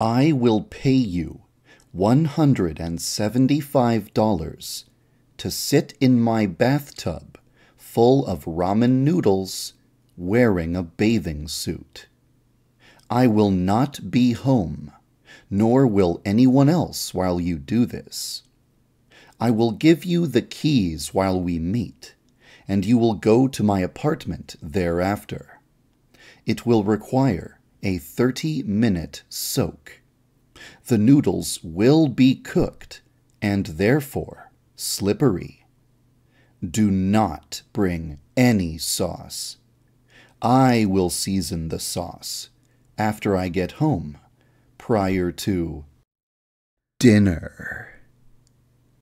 I will pay you $175 to sit in my bathtub full of ramen noodles wearing a bathing suit. I will not be home, nor will anyone else while you do this. I will give you the keys while we meet, and you will go to my apartment thereafter. It will require a 30 minute soak. The noodles will be cooked and therefore slippery. Do not bring any sauce. I will season the sauce after I get home prior to dinner.